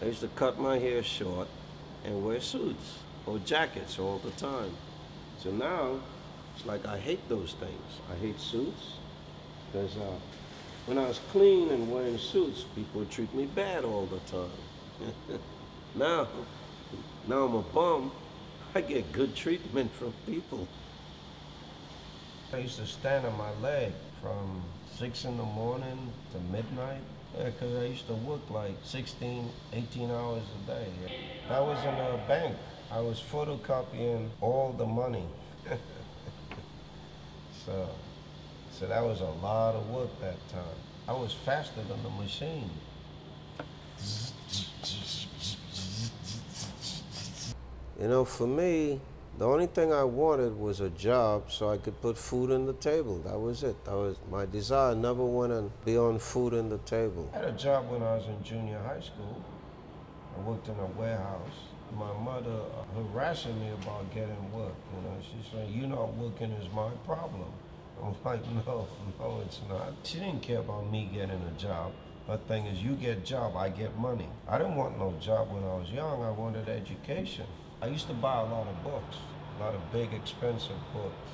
I used to cut my hair short and wear suits or jackets all the time. So now, it's like I hate those things. I hate suits because uh, when I was clean and wearing suits, people would treat me bad all the time. now, now I'm a bum, I get good treatment from people. I used to stand on my leg from 6 in the morning to midnight. Yeah, because I used to work like 16, 18 hours a day. I was in a bank. I was photocopying all the money. so, so that was a lot of work that time. I was faster than the machine. You know, for me, the only thing I wanted was a job so I could put food on the table. That was it. That was my desire. Never went and beyond food on the table. I had a job when I was in junior high school. I worked in a warehouse. My mother uh, harassing me about getting work. You know, she said, "You not working is my problem." I'm like, "No, no, it's not." She didn't care about me getting a job. Her thing is, you get job, I get money. I didn't want no job when I was young. I wanted education. I used to buy a lot of books, a lot of big, expensive books.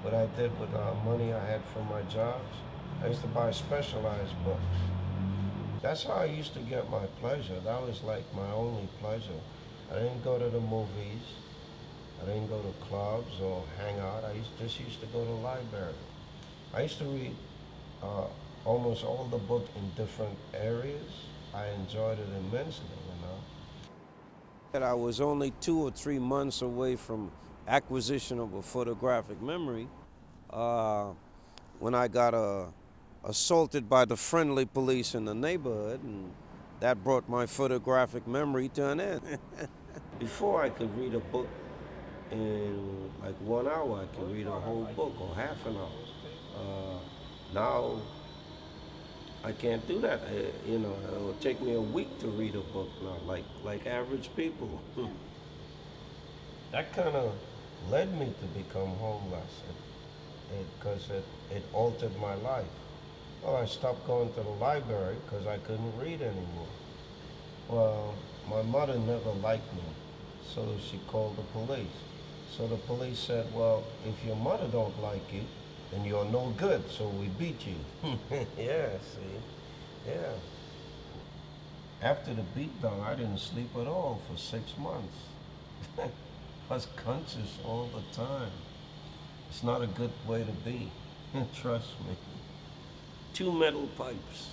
What I did with the money I had from my jobs, I used to buy specialized books. That's how I used to get my pleasure. That was like my only pleasure. I didn't go to the movies. I didn't go to clubs or hang out. I used, just used to go to the library. I used to read uh, almost all the books in different areas. I enjoyed it immensely, you know. I was only two or three months away from acquisition of a photographic memory uh, when I got uh, assaulted by the friendly police in the neighborhood, and that brought my photographic memory to an end. Before I could read a book in like one hour, I could read a whole book or half an hour. Uh, now I can't do that. I, you know, it will take me a week to read a book now, like like average people. Hmm. that kind of led me to become homeless because it, it, it, altered my life. Well, I stopped going to the library because I couldn't read anymore. Well, my mother never liked me, so she called the police. So the police said, well, if your mother don't like you, then you're no good, so we beat you. yeah, see, yeah. After the beatdown, I didn't sleep at all for six months. I was conscious all the time. It's not a good way to be, trust me. Two metal pipes.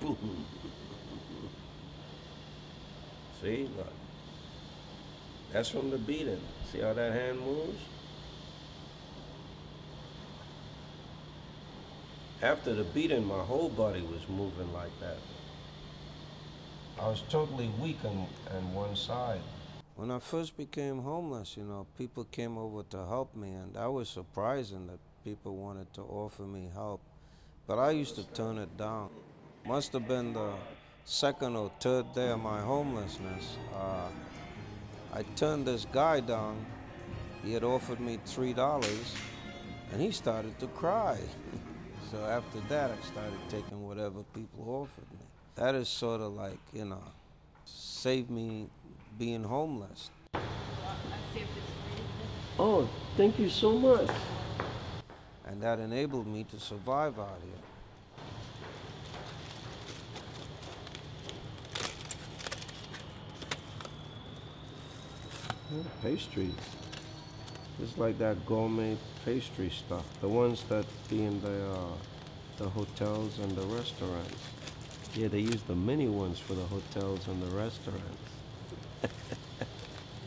Boom. See, look. That's from the beating. See how that hand moves? After the beating, my whole body was moving like that. I was totally weak on, on one side. When I first became homeless, you know, people came over to help me, and that was surprising that people wanted to offer me help. But I used to turn it down. Must have been the second or third day of my homelessness. Uh, I turned this guy down. He had offered me $3, and he started to cry. So after that, I started taking whatever people offered me. That is sort of like, you know, saved me being homeless. Oh, thank you so much. And that enabled me to survive out here. pastries. It's like that gourmet pastry stuff. The ones that be in the, uh, the hotels and the restaurants. Yeah, they use the mini ones for the hotels and the restaurants.